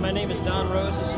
My name is Don Rose.